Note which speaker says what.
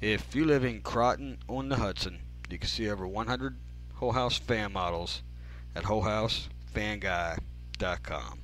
Speaker 1: If you live in Croton on the Hudson, you can see over 100 Whole House fan models at WholeHouseFanGuy.com.